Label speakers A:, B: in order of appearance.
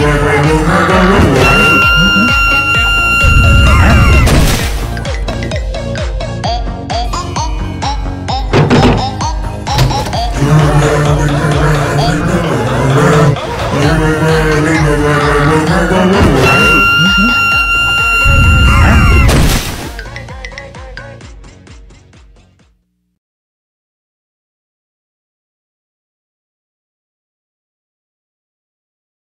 A: Lord,